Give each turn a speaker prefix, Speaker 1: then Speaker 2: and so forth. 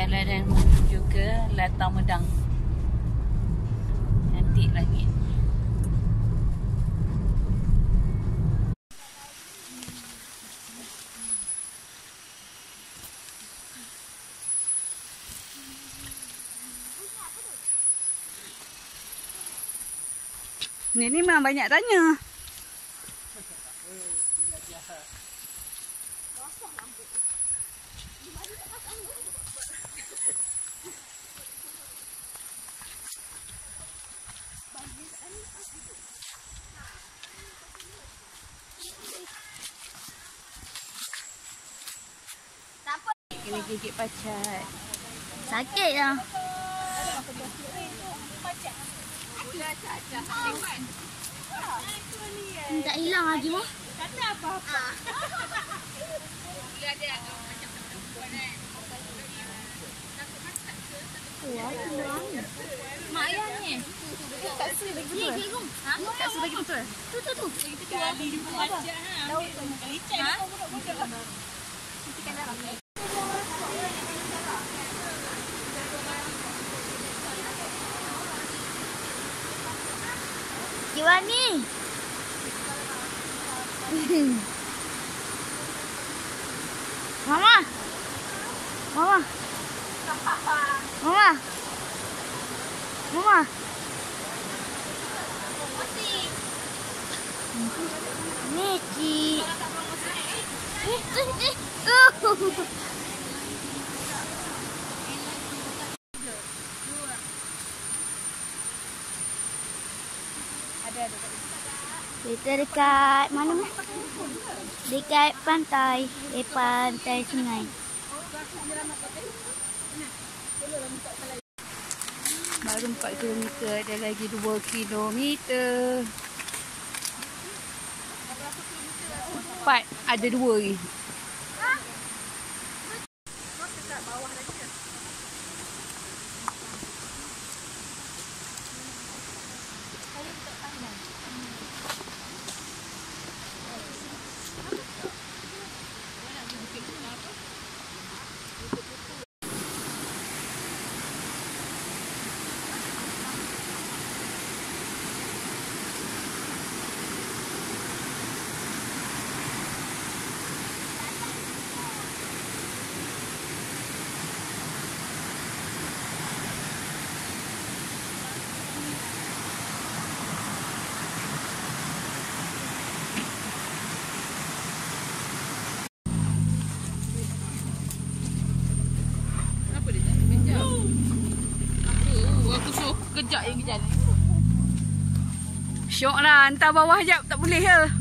Speaker 1: jalan dan menuju ke Latang Medang. Cantik langit. Ni ni memang banyak tanya. Kena gigit pacat.
Speaker 2: Sakit lah. Tak hilang lagi mah. Mak ayah ni. Tak suri lagi betul. Ni, Gong. Ha? Tak suri lagi betul. Tu, tu, tu. Lagi tu. Ha? Gimana ni? Mama. Mama. Mama. Mama. Michi. Uh. Kita dekat mana? Dekat pantai, eh pantai sungai.
Speaker 1: Baru 4 km ada lagi 2 km. 4 ada 2 lagi. Kejap je kejap ni. Syok lah. Hantar bawah jap. Tak boleh ke?